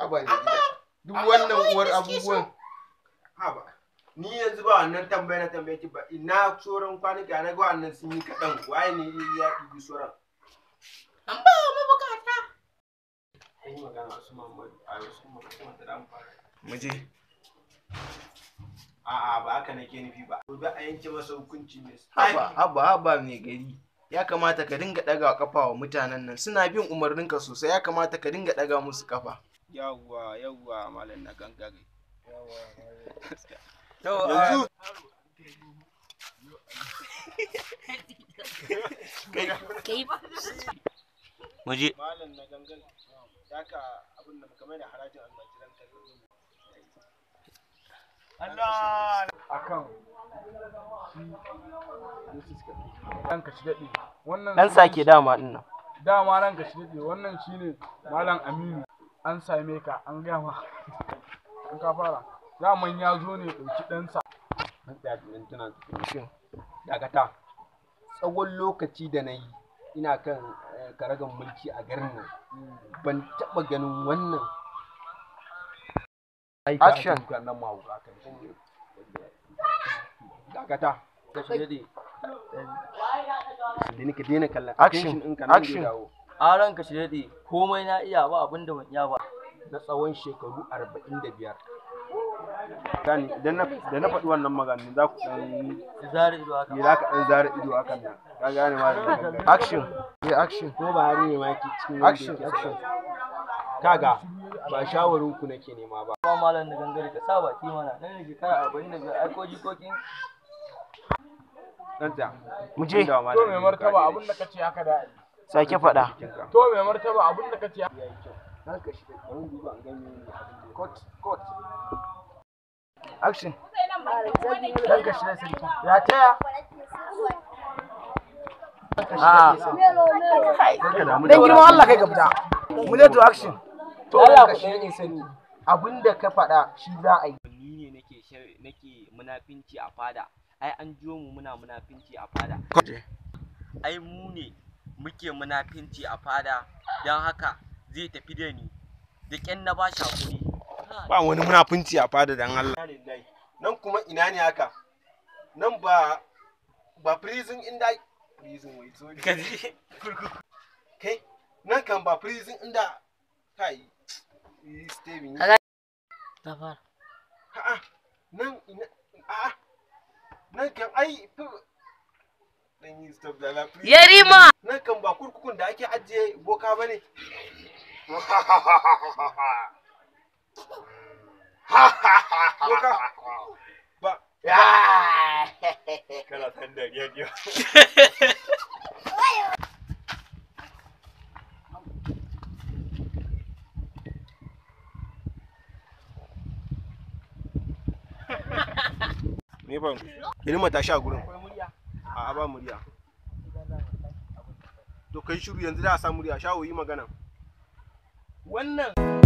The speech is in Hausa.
haba ne duk wannan uwar abubuwan. Haba ni yanzu ba wannan tambaya na tambaye ki ba ina sauran kwanuka na ga wannan sun yi kaɗan waye ne ya ɗibi sauran? An ba wa mabukata. an yi magana su mamadu a wasu kuma da ran fara. Mu je. A'a ba haka nake nufi ba. Gobe a yanke masa hukunci ne. Haba haba haba mai gari. Ya kamata ka dinga ɗaga kafa wa mutanen nan. Suna bin umarninka sosai. Ya kamata ka dinga ɗaga musu kafa yawwa yawwa malam na gangare. Yanzu Kai ba. mu je. Malam na gangan ya ka abin da kamar da harajin almajiran ka Allah akan. Ranka shi daɗe wannan dan sake dama ɗin nan. Dama ranka shi daɗe wannan shine malam aminu. An same ka an gaya ma. An ka fara daman ya zo ne ɗauki ɗansa. An tsaya mintuna shin dakata. Tsawon lokaci da na yi ina kan eh, karagan mulki a garin nan. Ban taɓa ganin wannan Action. nan mawuka kan dakata. Ka shi daɗe da nika daina kallon. Action. ɗinka nan dawo. A ranka shi daɗe komai na iya ba abin da ban iya ba na tsawon shekaru arba'in da biyar. Gani idan na da na faɗi wannan maganin za ku ɗan zare ido haka. Za ka ɗan zara ido hakan nan. Ka gane ma da action. Yeah action. Ko ba hari ne ma yake cikin Action, yake action. kaga ba shawarin ku nake nema ba. Ba malam na gangare ka sa baki mana. Nan da shekara arba'in da biyar ai ko jikokin. Dan ta. Mu je. To mai martaba abin da kace haka da sake faɗa. To mai martaba abin da kace yayi ne action. Ya taya a ka damu dan girman Allah kai ka fita. mu je to action. To Allah ku shi ne sani. Abinda ka faɗa shi za a yi. Ni ne nake nake munafinci a fada. Ai an jiyo mu muna munafinci a fada. Ai mu ne muke munafinci a fada don haka zai tafi da ni da ƙyan na ba shi haƙuri ba wani munafunci a fada dan Allah nan kuma ina ne haka nan ba ba prison inda prison wai sorry kai nan kan ba prison inda kai yi stay Kaga- Ta fara. A'a, nan ina a'a. Nan kan ai dan yi stop da la please. Yarima. Nan kan ba kurkukun da ake boka ba ne. Ba. Kana san dariya ne. Ban? Ta sha gurin. A'a ba murya. To kai shiru yanzu da a sa murya shawo yi magana. Wannan